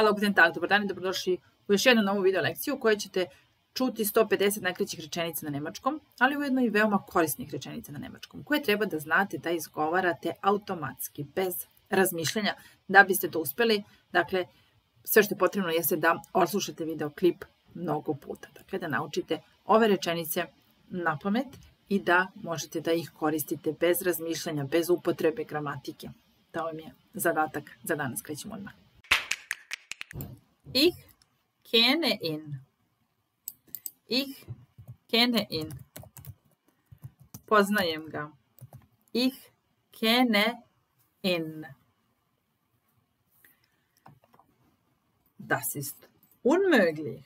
Halo, guten Tag, dobar dan i dobrodošli u još jednu novu video lekciju u kojoj ćete čuti 150 najkraćih rečenica na nemačkom, ali ujedno i veoma korisnih rečenica na nemačkom, koje treba da znate da izgovarate automatski, bez razmišljanja, da biste to uspeli. Dakle, sve što je potrebno jeste da oslušate video klip mnogo puta. Dakle, da naučite ove rečenice na pamet i da možete da ih koristite bez razmišljanja, bez upotrebe gramatike. To vam je zadatak za danas. Krećemo odmah. Ich kenne ihn. Ich kenne ihn. Poznajem ga. Ich kenne ihn. Das ist unmöglich.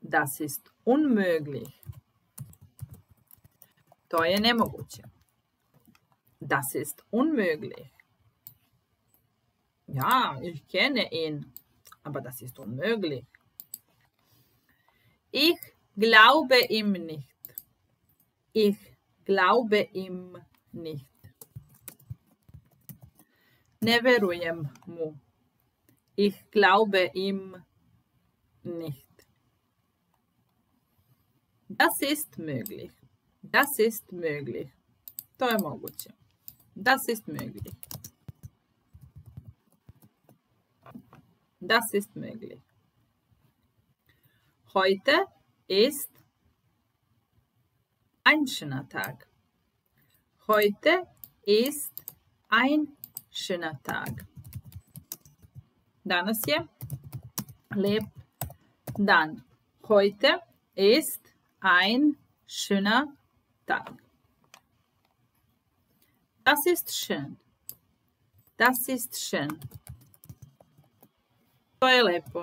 Das ist unmöglich. To je nemoguće. Das ist unmöglich. Ja, ich kenne ihn, aber das ist unmöglich. Ich glaube ihm nicht. Ich glaube ihm nicht. Ne mu. Ich glaube ihm nicht. Das ist möglich. Das ist möglich. Das ist möglich. Das ist möglich. Heute ist ein schöner Tag. Heute ist ein schöner Tag. Danas je lep dan. Heute ist ein schöner Tag. Das ist schön. Das ist schön. To je lepo.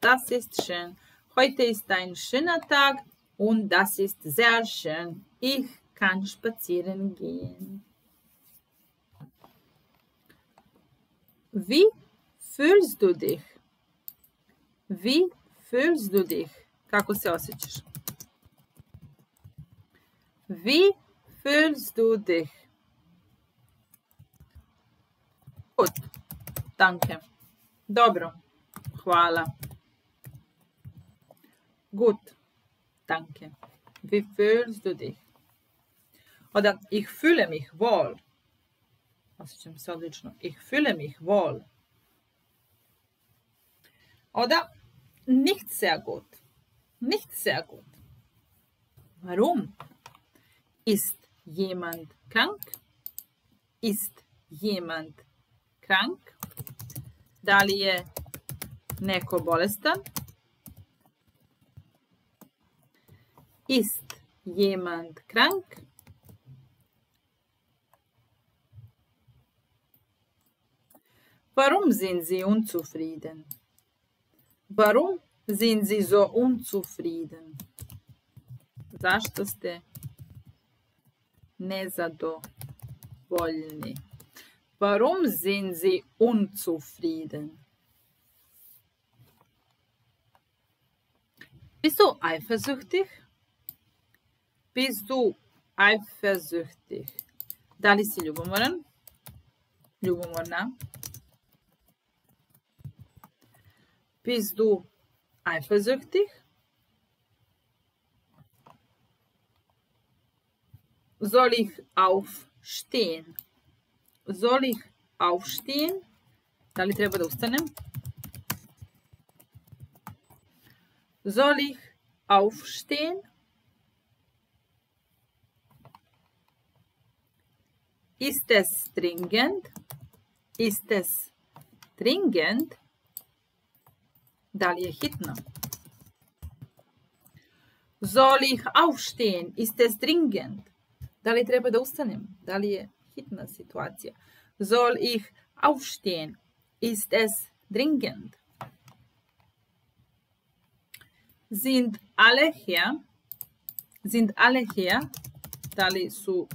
Das ist schön. Heute ist ein schöner Tag und das ist sehr schön. Ich kann spazieren gehen. Wie fühlst du dich? Wie fühlst du dich? Kako se osjećaš? Wie fühlst du dich? Gut, danke. Dobro. Hvala. Gut. Danke. Wie fühlst du dich? Oder ich fühle mich wohl. Osjećam se odlično. Ich fühle mich wohl. Oder nicht sehr gut. Nicht sehr gut. Warum? Ist jemand krank? Ist jemand krank? Da li je neko bolestan? Ist jemand krank? Warum sind Sie unzufrieden? Warum sind Sie so unzufrieden? Zašto ste nezadovoljni? Warum sind Sie unzufrieden? Bist du eifersüchtig? Bist du eifersüchtig? Da li si ljubomoran? Ljubomorna. Bist du eifersüchtig? Soll ich aufstehen? Soll ich aufstehen? Da li treba da? Soll ich aufstehen? Ist es dringend? Ist es dringend? Dalje hitno. Soll ich aufstehen? Ist es dringend? Da li treba da ustanem? Da li je hitna situacija? Soll ich aufstehen? Ist es dringend? Sind alle hier? Sind alle hier? Da li su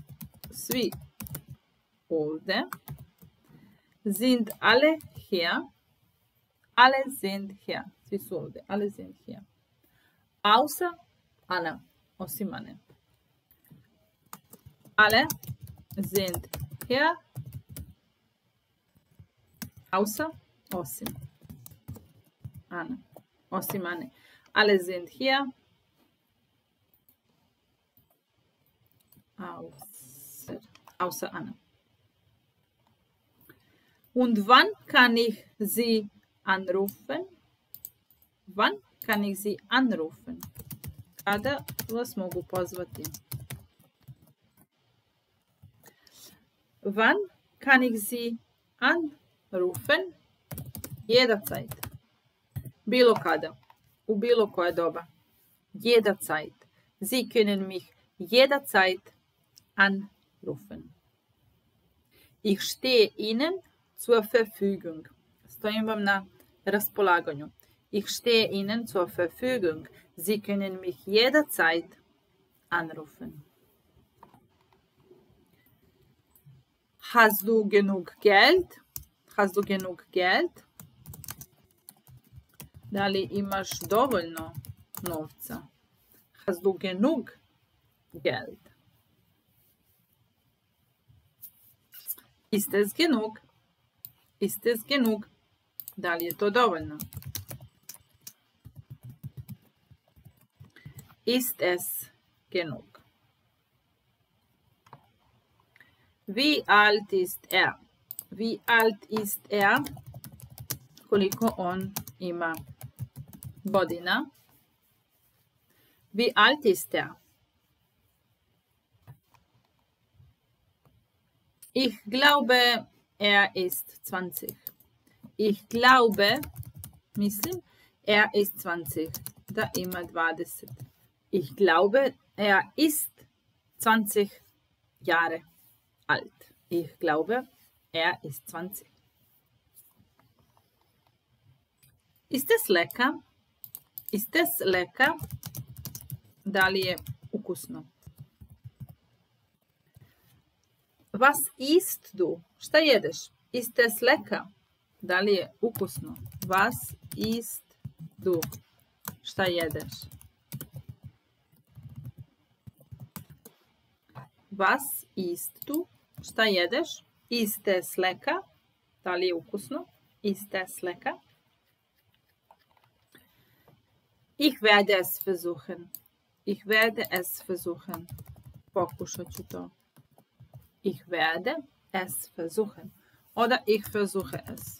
svi ovde? Sind alle hier? Alle sind hier. Svi su ovde. Alle sind hier. Außer Anna. Osim Ane. Alle sind hier. Außer. Osim. Anne. Osim Anne. Alle sind hier. Außer, außer Anne. Und wann kann ich sie anrufen? Wann kann ich sie anrufen? Kada vas mogu pozvati? Wann kann ich sie anrufen? Jederzeit. Bilo kada. U bilo koje doba. Jederzeit. Sie können mich jederzeit anrufen. Ich stehe Ihnen zur Verfügung. Stojim vam na raspolaganju. Ich stehe Ihnen zur Verfügung. Sie können mich jederzeit anrufen. Hast du genug Geld? Hast du genug Geld? Da li imaš dovoljno novca? Hast du genug Geld? Ist es genug? Ist es genug? Da li je to dovoljno? Ist es genug? Wie alt ist er? Wie alt ist er? Koliko on ima godina? Wie alt ist er? Ich glaube, er ist 20. Ich glaube, mislim, er ist 20. Da ima 20. Ich glaube, er ist 20 Jahre alt. Ich glaube, er ist 20. Ist es lecker? Is test leka da li je ukusno. Was ist du? Šta jedeš? Is test leka da li je ukusno? Was ist du? Šta jedeš? Was ist du? Šta jedeš? Is test leka da li je ukusno? Is test leka. Ich werde es versuchen. Ich werde es versuchen. Ich werde es versuchen. Oder ich versuche es.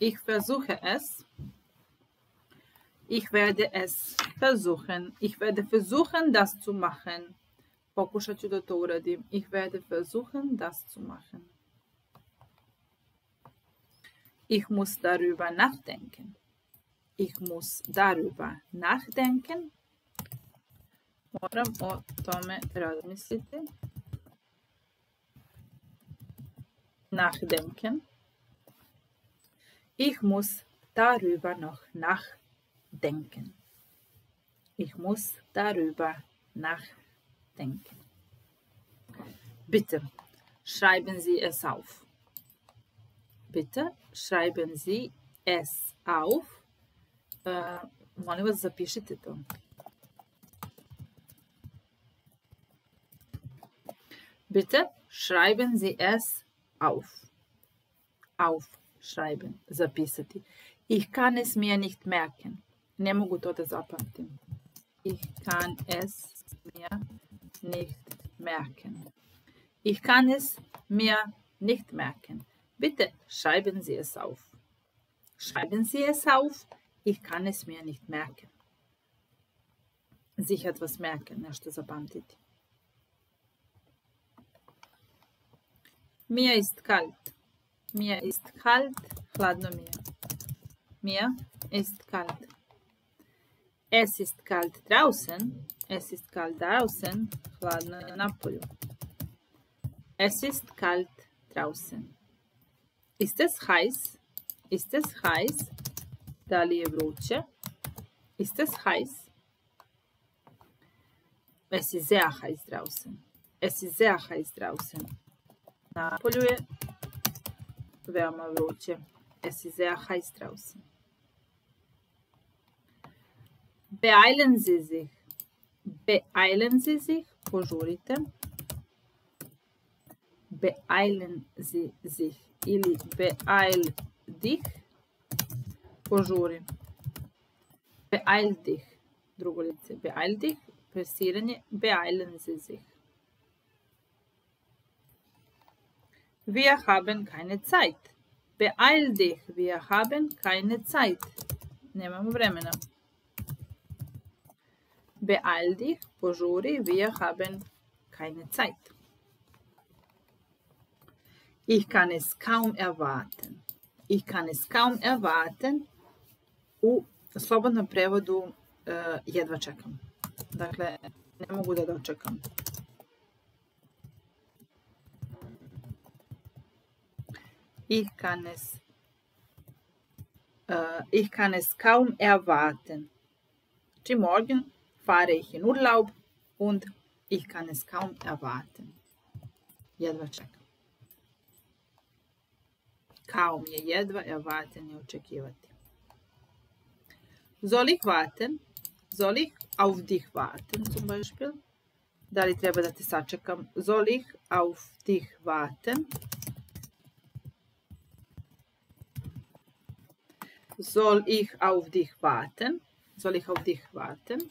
Ich versuche es. Ich werde es versuchen. Ich werde versuchen, das zu machen. Ich werde versuchen, das zu machen. Ich muss darüber nachdenken. Ich muss darüber nachdenken. Moram o tome razmisliti. Nachdenken. Ich muss darüber noch nachdenken. Ich muss darüber nachdenken. Bitte schreiben Sie es auf. Bitte schreiben Sie es auf. Uh, molim vas, zapišite to. Bitte schreiben Sie es auf. Aufschreiben, zapisati. Ich kann es mir nicht merken. Ne mogu to da zapamtim. Ich kann es mir nicht merken. Ich kann es mir nicht merken. Bitte schreiben Sie es auf. Schreiben Sie es auf. Ich kann es mir nicht merken. Sich etwas merken, nešto zapamtiti. Mir ist kalt. Mir ist kalt. Hladno mi je. Mir ist kalt. Es ist kalt draußen. Es ist kalt draußen. Hladno je. Es ist kalt draußen. Ist es heiß? Ist es heiß? Da li je vruće? Ist es heiß? Es ist sehr heiß draußen. Es ist sehr heiß draußen. Na polju je veoma vruće. Es ist sehr heiß draußen. Beeilen Sie sich. Beeilen Sie sich. Požurite. Beeilen Sie sich. Ili beeil dich, požuri. Beeil dich, drugo lice. Beeil dich, presiranje, beeilen sie sich. Wir haben keine Zeit. Beeil dich, wir haben keine Zeit. Nemamo vremena. Beeil dich, požuri, wir haben keine Zeit. Ich kann es kaum erwarten. Ich kann es kaum erwarten. U slobodnom prevodu uh, jedva čekam. Dakle, ne mogu da dočekam. Ich kann es uh, ich kann es kaum erwarten. Znači, morgen fahre ich in Urlaub und ich kann es kaum erwarten. Jedva čekam. Kaum je jedva je očekivati. Soll ich warten? Soll ich auf dich warten zum Beispiel? Da li treba da te sačekam? Soll ich auf dich warten? Soll ich auf dich warten? Soll ich auf dich warten?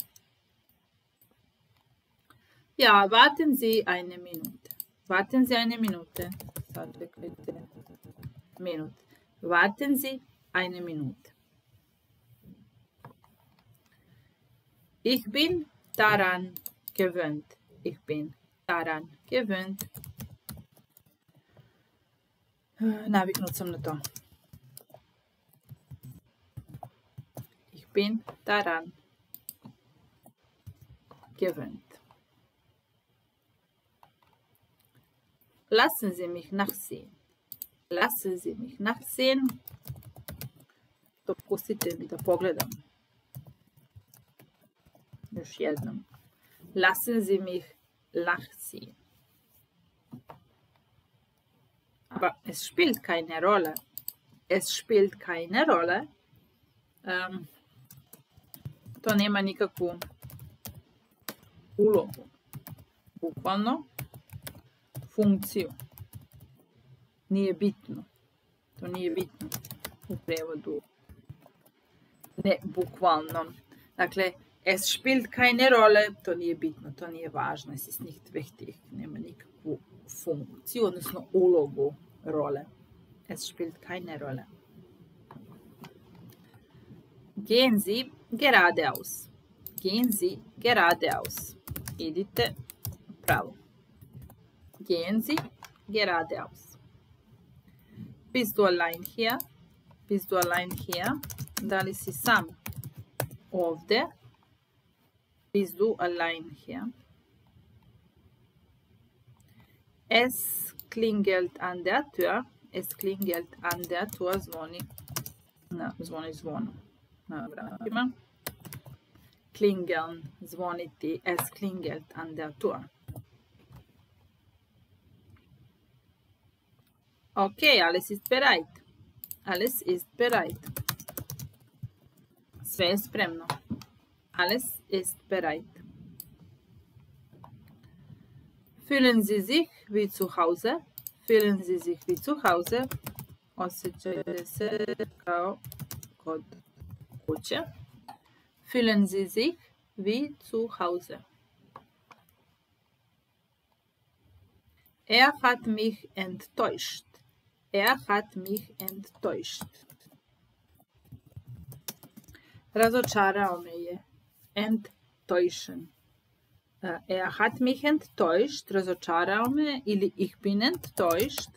Ja, warten Sie eine Minute. Warten Sie eine Minute. Minute. Warten Sie eine Minute. Ich bin daran gewöhnt. Ich bin daran gewöhnt. Naviknut sam na to. Ich bin daran gewöhnt. Lassen Sie mich nachsehen. Lassen Sie mich nachsehen. Dopustite mi da pogledam. Još jednom. Lassen Sie mich nachsehen. Aber es spielt keine Rolle. Es spielt keine Rolle. Um, to nema nikakvu ulogu. Bukvalno funkciju. Nije bitno. To nije bitno u prevodu. Ne bukvalno. Dakle, es spielt keine Rolle, to nije bitno, to nije važno. Es ist nicht wichtig. Nema nikakvu funkciju, odnosno ulogu role. Es spielt keine Rolle. Gehen Sie geradeaus. Gehen Sie geradeaus. Idite pravo. Gehen Sie geradeaus. Bist du allein hier? Bist du allein hier? Da li si sam ovde? Bist du allein hier? Es klingelt an der Tür. Es klingelt an der Tür. Zvoni. Na, zvoni zvono. Na. Klingeln, zvoniti. Es klingelt an der Tür. Okay, alles ist bereit. Alles ist bereit. Sve je spremno. Alles ist bereit. Fühlen Sie sich wie zu Hause? Fühlen Sie sich wie zu Hause? Osjećajte se kao kod kuće. Fühlen Sie sich wie zu Hause? Er hat mich enttäuscht. Er hat mich enttäuscht. Razočarao me. Enttäuschen. Er hat mich enttäuscht. Razočarao me ili ich bin enttäuscht.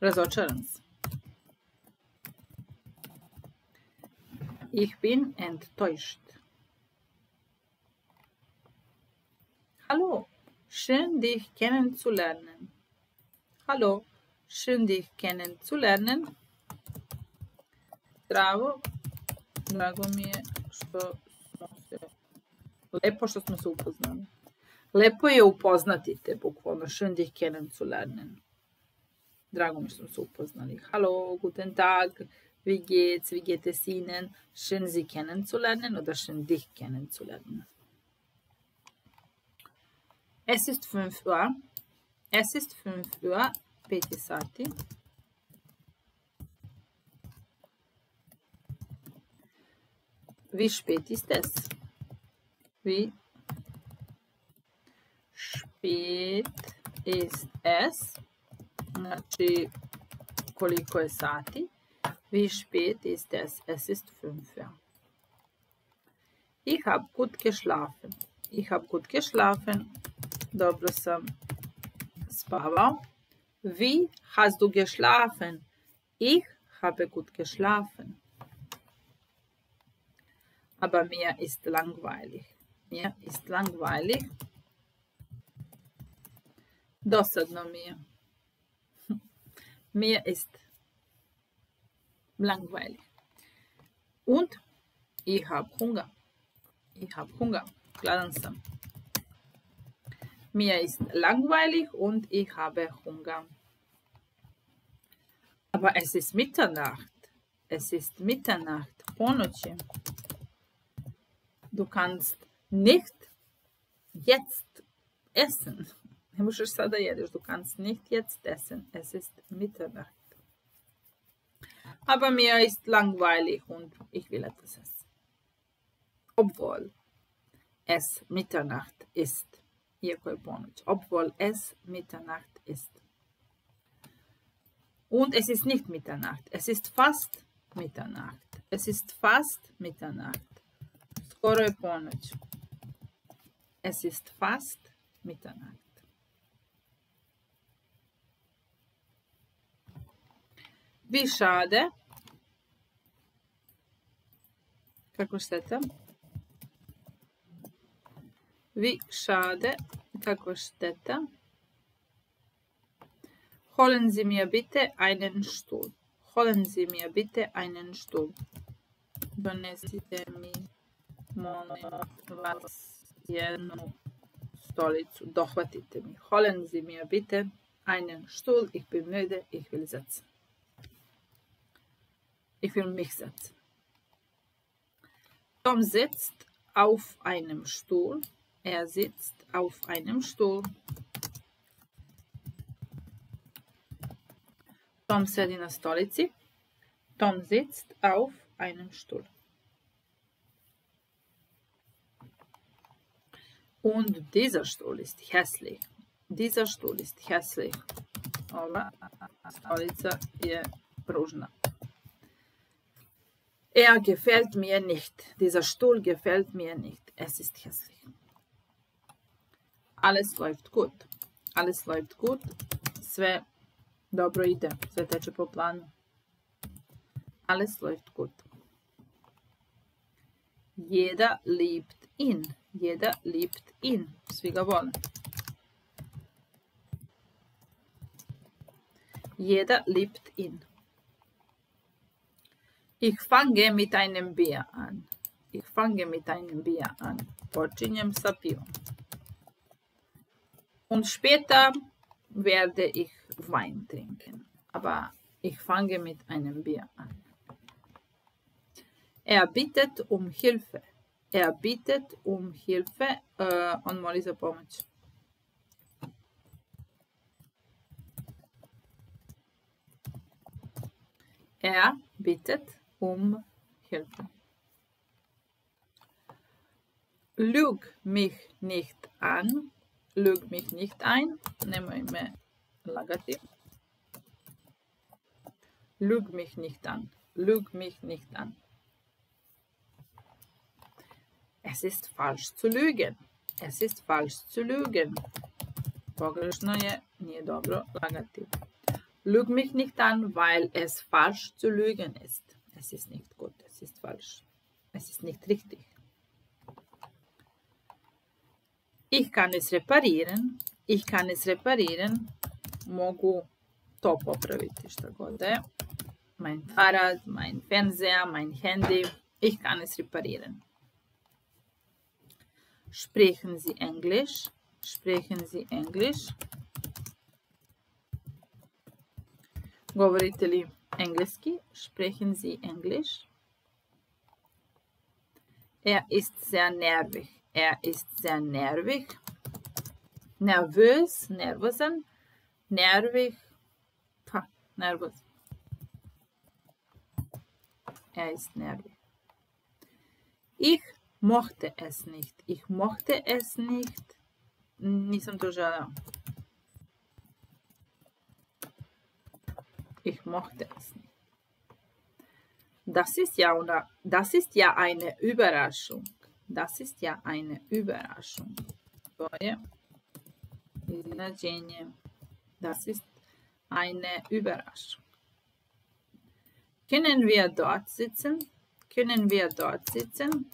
Razočaran sam. Ich bin enttäuscht. Hallo. Schön, dich kennenzulernen. Hallo, schön, dich kennenzulernen. Zdravo, drago mi je što smo se, lepo što smo se upoznali. Lepo je upoznati te, bukvalno, schön, dich kennenzulernen. Drago mi što smo se upoznali. Hallo, guten Tag, wie geht's, wie geht es Ihnen? Schön, Sie kennenzulernen oder schön, dich kennenzulernen. Es ist 5 Uhr. Es ist 5 Uhr. 5 sati. Wie spät ist es? Wie spät ist es? Znači, koliko je sati? Wie spät ist es? Es ist 5 Uhr. Ich habe gut geschlafen. Ich habe gut geschlafen. Dobro sam spavao. Wie hast du geschlafen? Ich habe gut geschlafen. Aber mir ist langweilig. Mir ist langweilig. Dosadno mi je. Mir ist langweilig. Und ich habe Hunger. Ich habe Hunger. Gladan sam. Mir ist langweilig und ich habe Hunger. Aber es ist Mitternacht. Es ist Mitternacht. Ponoći. Du kannst nicht jetzt essen. Du kannst nicht jetzt essen. Es ist Mitternacht. Aber mir ist langweilig und ich will etwas essen. Obwohl es Mitternacht ist. Iako je ponoć. Obwohl es Mitternacht ist. Und es ist nicht Mitternacht. Es ist fast Mitternacht. Es ist fast Mitternacht. Skoro je ponoć. Es ist fast Mitternacht. Vi schade. Kako šteta? Vi schade. Kako šteta? Holen Sie mir bitte einen Stuhl. Holen Sie mir bitte einen Stuhl. Donesite mi, molim vas, jednu stolicu. Dohvatite mi. Holen Sie mir bitte einen Stuhl. Ich bin müde, ich will sitzen. Ich will mich setzen. Tom sitzt auf einem Stuhl. Er sitzt auf einem Stuhl. Tom sedi na stolici. Tom sitzt auf einem Stuhl. Und dieser Stuhl ist hässlich. Dieser Stuhl ist hässlich. Ova stolica je pružna. Er gefällt mir nicht. Dieser Stuhl gefällt mir nicht. Es ist hässlich. Alles läuft gut. Alles läuft gut. Sve dobro ide. Sve teče po planu. Alles läuft gut. Jeder liebt ihn. Jeder liebt ihn. Svi ga vole. Jeder liebt ihn. Ich fange mit einem Bier an. Ich fange mit einem Bier an. Počinjem sa pivom. Und später werde ich Wein trinken. Aber ich fange mit einem Bier an. Er bittet um Hilfe. Er bittet um Hilfe. Uh, on moli za. Er bittet um Hilfe. Lüg mich nicht an. Lüg mich nicht ein. Nemoj lagati. Lüg mich nicht an. Lüg mich nicht an. Es ist falsch zu lügen. Es ist falsch zu lügen. Pogrešno je, nije dobro lagati. Lüg mich nicht an, weil es falsch zu lügen ist. Es ist nicht gut, es ist falsch. Es ist nicht richtig. Ich kann es reparieren. Ich kann es reparieren. Mogu to popraviti šta god je. Mein Fahrrad, mein Fernseher, mein Handy. Ich kann es reparieren. Sprechen Sie Englisch? Sprechen Sie Englisch? Govorite li engleski? Sprechen Sie Englisch? Er ist sehr nervig. Er ist sehr nervig. Nervös, nervosen, nervig, Pa, nervös. Er ist nervig. Ich mochte es nicht. Ich mochte es nicht. Nisam to želeo. Ich mochte es nicht. Das ist ja, das ist ja eine Überraschung. Das ist ja eine Überraschung. To je iznenađenje. Das ist eine Überraschung. Können wir dort sitzen? Können wir dort sitzen?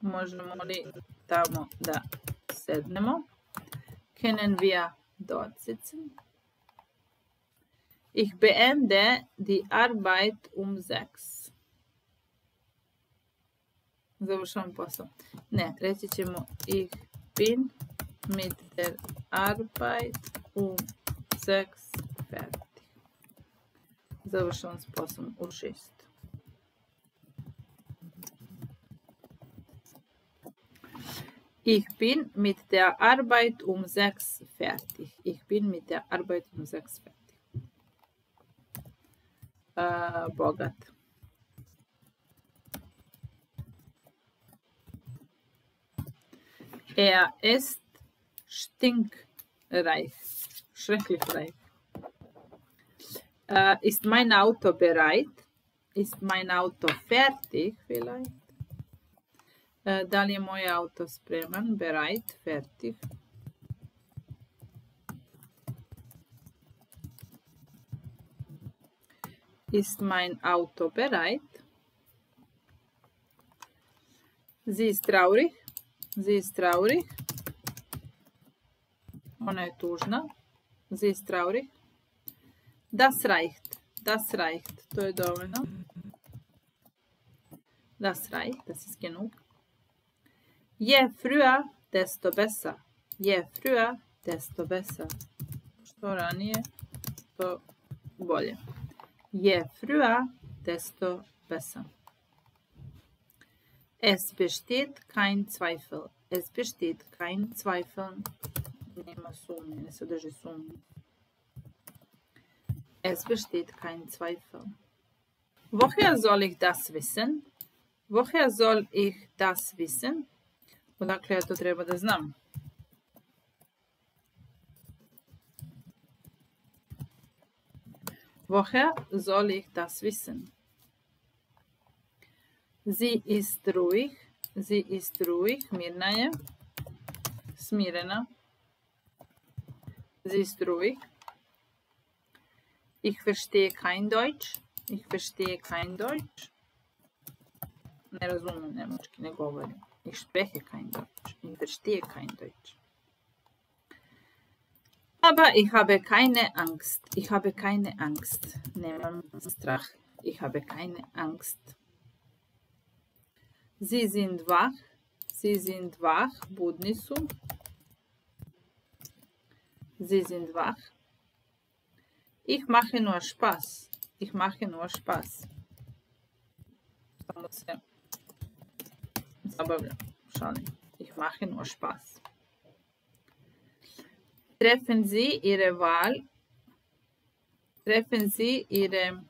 Možemo li tamo da sednemo? Können wir dort sitzen? Ich beende die Arbeit um sechs. Završavam posao. Ne, reći ćemo ich bin mit der Arbeit um sechs fertig. Završavam s poslom u šest. Ich bin mit der Arbeit um sechs fertig. Ich bin mit der Arbeit um sechs fertig. Äh, bogat. Er ist stinkreich. Schrecklich reich. Äh, ist mein Auto bereit? Ist mein Auto fertig vielleicht? Da li je moj auto spreman? Bereit, fertig. Ist mein Auto bereit? Sie ist traurig. Sie ist traurig. Ona je tužna. Sie ist traurig. Das reicht. Das reicht. To je dovoljno. Das reicht. Das ist genug. Je früher, desto besser. Je früher, desto besser. Što ranije, to bolje. Je früher, desto besser. Es besteht kein Zweifel. Es besteht kein Zweifel. Es besteht kein Zweifel. Woher soll ich das wissen? Woher soll ich das wissen? Odakle ja to treba da znam? Woher soll ich das wissen? Sie ist ruhig. Sie ist ruhig. Mirna je. Smirena. Sie ist ruhig. Ich verstehe kein Deutsch. Ich verstehe kein Deutsch. Ne razumem nemački, ne govorim. Ich spreche kein Deutsch. Ich verstehe kein Deutsch. Aber ich habe keine Angst. Ich habe keine Angst. Nemam strach. Ich habe keine Angst. Sie sind wach. Sie sind wach. Budni su. Sie sind wach. Ich mache nur Spaß. Ich mache nur Spaß. Zabavljam. Šalim. Ich mache nur Spaß. Treffen Sie Ihre Wahl. Treffen Sie Ihre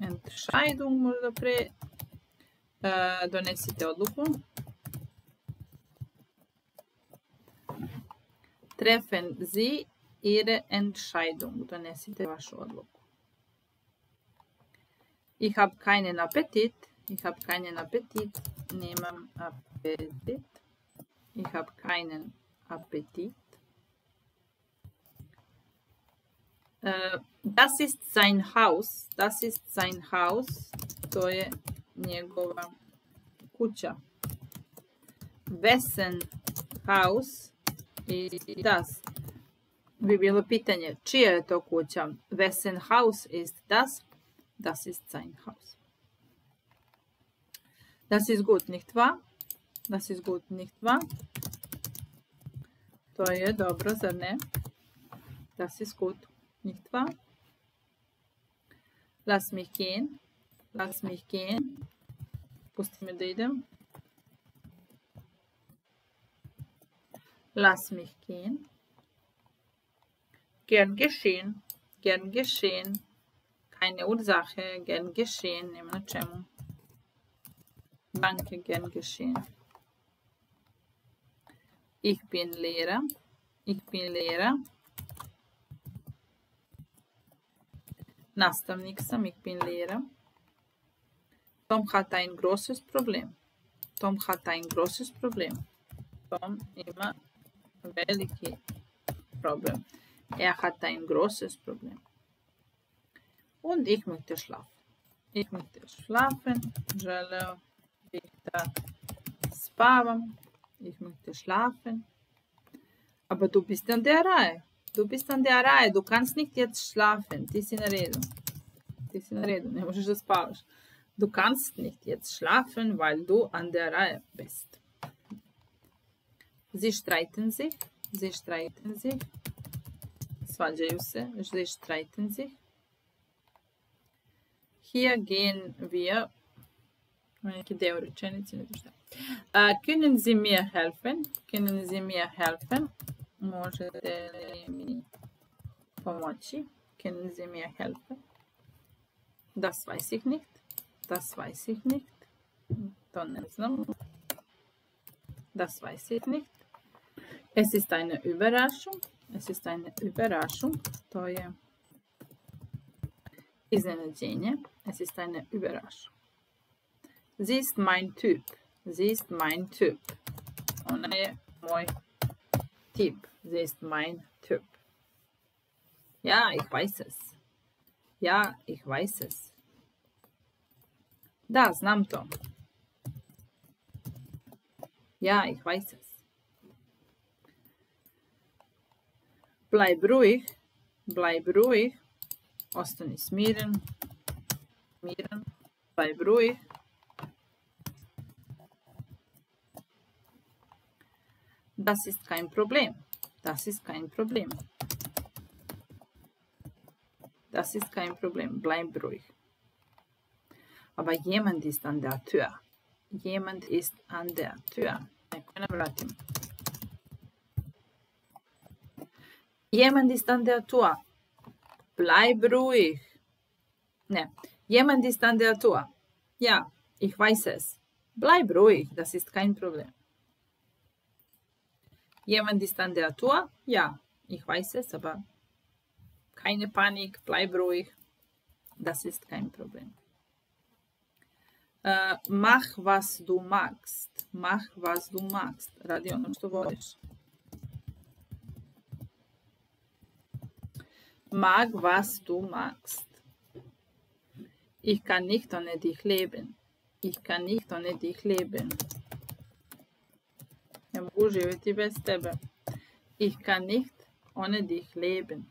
Entscheidung. Uh, donesite odluku. Treffen Sie Ihre Entscheidung. Donesite vašu odluku. Ich habe keinen Appetit. Ich habe keinen Appetit. Nemam Appetit. Ich habe keinen Appetit. Äh, das ist sein Haus. Das ist sein Haus. Je njegova kuća. Wessen Haus ist das? Bi bilo pitanje, čija je to kuća? Wessen Haus ist das? Das ist sein Haus. Das ist gut, nicht wahr? Das ist gut, nicht wahr? To je dobro, zar ne? Das ist gut, nicht wahr? Lass mich gehen. Lass mich gehen. Pusti me da idem. Lass mich gehen. Gern geschehen. gern geschehen. Keine Ursache, gern geschehen. Nema na čemu. Danke, gern geschehen. Ich bin Lehrer. Ich bin Lehrer. Nastavnik sam, ich bin Lehrer. Tom hat ein großes Problem. Tom hat ein großes Problem. Tom ima veliki problem. Er hat ein großes Problem. Und ich möchte schlafen. Ich möchte schlafen. Bih da spavam. Ich möchte schlafen. Aber du bist an der Reihe. Du bist an der Reihe. Du kannst nicht jetzt schlafen. Ti si na redu. Ti si na redu. Ne možeš da spavaš. Du kannst nicht jetzt schlafen, weil du an der Reihe bist. Sie streiten sich. Sie streiten sich. Svađaju se. Sie streiten sich. Hier gehen wir. Uh, können Sie mir helfen? Können Sie mir helfen? Können Sie mir helfen? Das weiß ich nicht. Das weiß ich nicht. Ne znam. Das weiß ich nicht. Es ist eine Überraschung. Es ist eine Überraschung. To je iznenađenje. Es ist eine Überraschung. Sie ist mein Typ. Sie ist mein Typ. Ona je moj Typ. Sie ist mein Typ. Ja, ich weiß es. Ja, ich weiß es. Da, znam to. Ja, ich weiß es. Bleib ruhig. Bleib ruhig. Ostani smiren. Miren. Bleib ruhig. Das ist kein Problem. Das ist kein Problem. Das ist kein Problem. Bleib ruhig. Aber jemand ist an der Tür. Jemand ist an der Tür. Jemand ist an der Tür. Bleib ruhig. Ne. Jemand ist an der Tür. Ja, ich weiß es. Bleib ruhig, das ist kein Problem. Jemand ist an der Tür? Ja, ich weiß es, aber keine Panik, bleib ruhig. Das ist kein Problem. Äh, mach, was du magst. Mach, was du magst. Radi ono što voliš. Mag, was du magst. Ich kann nicht ohne dich leben. Ich kann nicht ohne dich leben. Ne mogu živjeti bez tebe. Ich kann nicht ohne dich leben.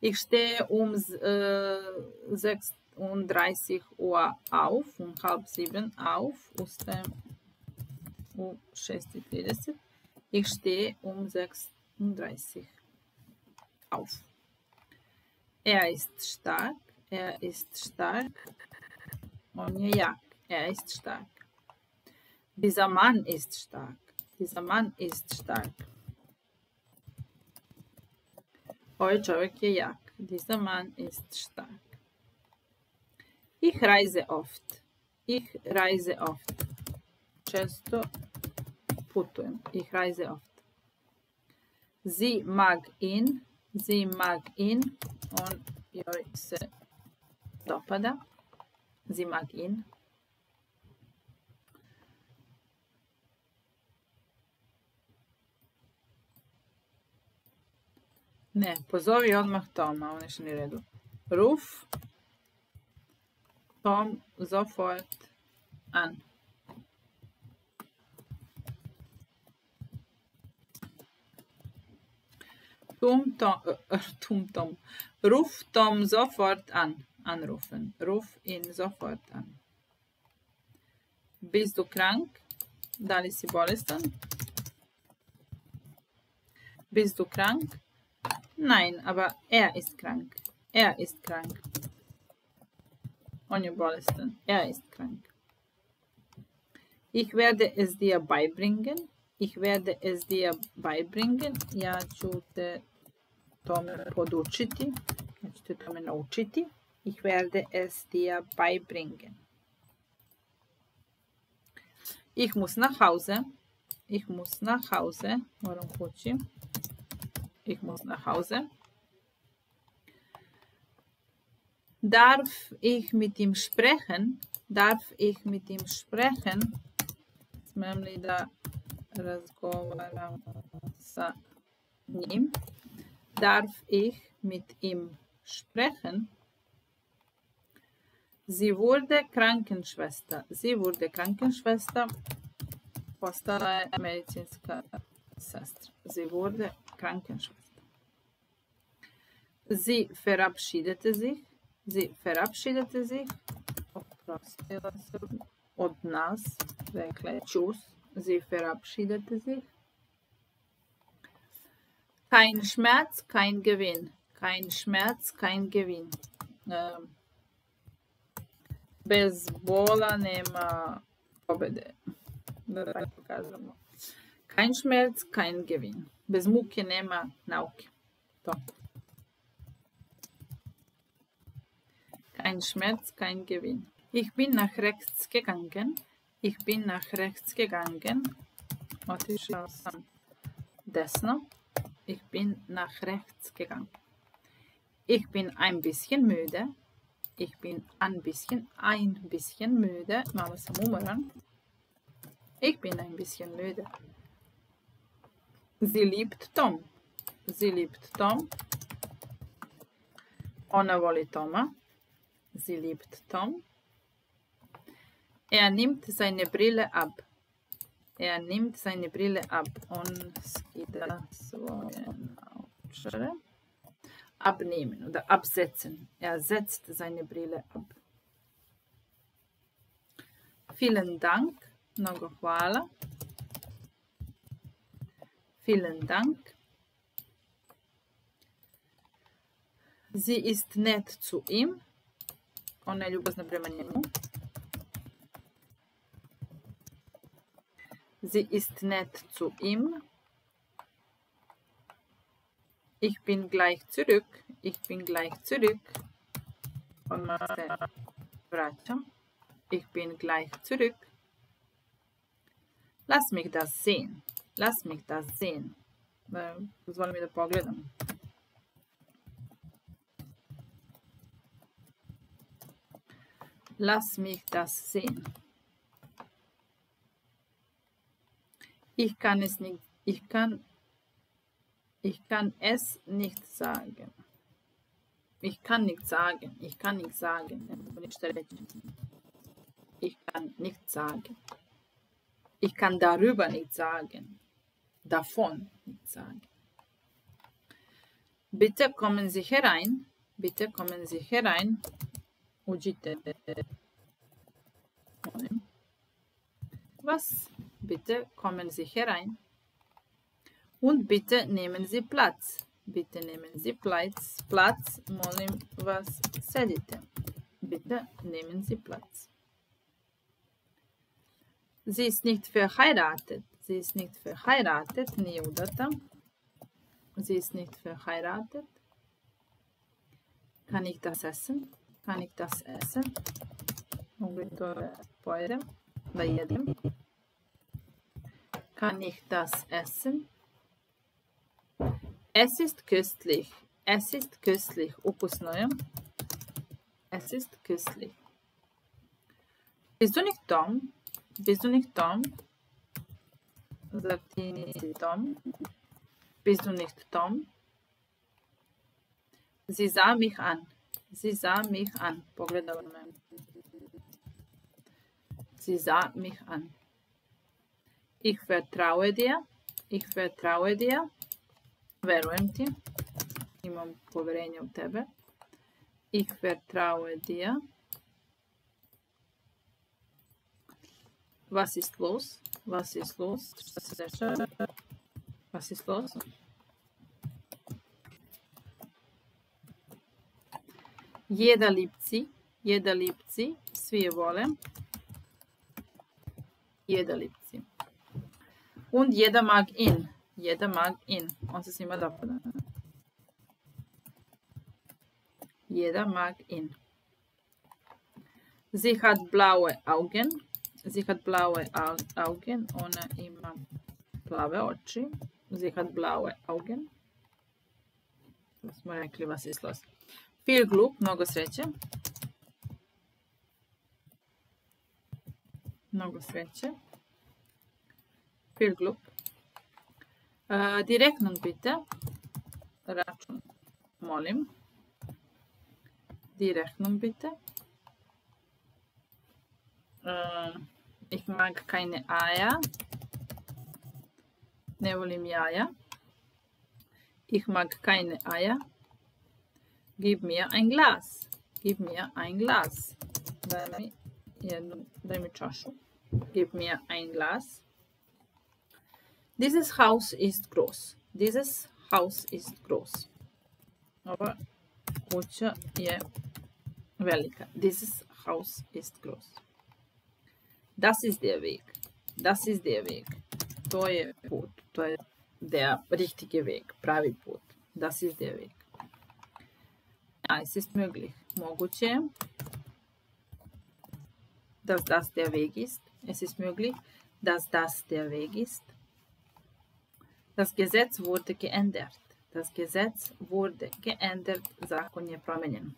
Ich stehe um äh, 36 Uhr auf, um halb sieben auf, ustajem u 6.30. Ich stehe um 36 auf. Er ist stark, er ist stark. Je jak, er ist stark. Dieser Mann ist stark. Dieser Mann ist stark. Oj je jak. Dieser Mann ist stark. Ich reise oft. Ich reise oft. Često putujem. Ich reise oft. Sie mag ihn. Sie mag ihn. On joj se dopada. Sie mag ihn. Ne, pozovi odmah Toma, on je ni redu. Ruf, Tom sofort an. Tum Tom, äh, Tum Tom. Ruf Tom sofort an. Anrufen. Ruf ihn sofort an. Bist du krank? Da li si bolestan? Bist du krank? Nein, aber er ist krank. Er ist krank. On je bolestan. Er ist krank. Ich werde es dir beibringen. Ich werde es dir beibringen. Ja ću te tome podučiti, ja ćete tome naučiti. Ich werde es dir beibringen. Ich muss nach Hause. Ich muss nach Hause. Moram kući. Ich muss nach Hause. Darf ich mit ihm sprechen? Darf ich mit ihm sprechen? Darf ich mit ihm sprechen? Sie wurde Krankenschwester. Sie wurde Krankenschwester. Sie wurde Krankenschwester. Sie verabschiedete sich. Sie verabschiedete sich. Od nas. Je tschüss. Sie verabschiedete sich. Kein Schmerz, kein Gewinn. Kein Schmerz, kein Gewinn. Ähm, bola nema pobede. Kein Schmerz, kein Gewinn. Bez muke nema nauke. To. Kein Schmerz, kein Gewinn. Ich bin nach rechts gegangen. Ich bin nach rechts gegangen. Otišao sam desno. Ich bin nach rechts gegangen. Ich bin ein bisschen müde. Ich bin ein bisschen, ein bisschen müde. Malo sam umoran. Ich bin ein bisschen müde. Sie liebt Tom. Sie liebt Tom. Ona voli Toma. Sie liebt Tom. Er nimmt seine Brille ab. Er nimmt seine Brille ab. Naočare abnehmen oder absetzen. Er setzt seine Brille ab. Vielen Dank. Hvala. Vielen Dank. Sie ist nett zu ihm. Ljubazna prema njemu. Sie ist nett zu ihm. Ich bin gleich zurück. Ich bin gleich zurück. Und se vraćam. Ich bin gleich zurück. Lass mich das sehen. Lass mich das sehen. Dozvoli mi da pogledam. Lass mich das sehen. Ich kann es nicht, ich kann ich kann es nicht sagen. Ich kann nicht sagen. Ich kann nicht sagen. Ich kann nicht sagen. Ich kann darüber nicht sagen. Davon nicht sagen. Bitte kommen Sie herein. Bitte kommen Sie herein. Uđite. Was? Bitte kommen Sie herein. Und bitte nehmen Sie Platz. Bitte nehmen Sie Platz. Platz, molim vas, sedite. Bitte nehmen Sie Platz. Sie ist nicht verheiratet. Sie ist nicht verheiratet, nije udata. Sie ist nicht verheiratet. Kann ich das essen? Kann ich das essen? To pojedem, da jedem. Kann ich das essen? Es ist köstlich. Es ist köstlich. Ukusno je. Es ist köstlich. Bist du nicht Tom? Bist du nicht Tom? Sagt die Tom. Bist du nicht Tom? Sie sah mich an. Sie sah mich an. Pogledala me. Sie sah mich an. Ich vertraue dir. Ich vertraue dir. Verujem ti. Imam poverenja u tebe. Ich vertraue dir. Was ist los? Was ist los? Šta se dešava? Was ist los? Jedalipci. Jedalipci. Svi je vole. Jedalipci. Und jeder mag ihn. Jeder mag ihn. On se svima dopada. Jeder mag ihn. Sie hat blaue Augen. Sie hat blaue Augen. Ona ima plave oči. Sie hat blaue Augen. Da smo rekli vas izlos. Viel Glück, mnogo sreće. Mnogo sreće. Viel Glück. Uh, direktno bitte. Račun, molim. Rechnung bitte. Ich mag keine Eier. Ne volim jaja. Ich mag keine Eier. Gib mir ein Glas. Gib mir ein Glas. Daj mi čašu. Gib mir ein Glas. Dieses Haus ist groß. Dieses Haus ist groß. Ova kuća je velika. Dieses Haus ist groß. Das ist der Weg. Das ist der Weg. To je put. To je der richtige Weg. Pravi put. Das ist der Weg. Ja, es ist möglich. Moguće dass das der Weg ist. Es ist möglich, dass das der Weg ist. Das Gesetz wurde geändert. Das Gesetz wurde geändert. Zakon je promenjen.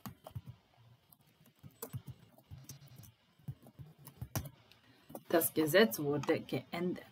Das Gesetz wurde geändert.